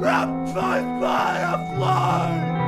Wrapped by fireflies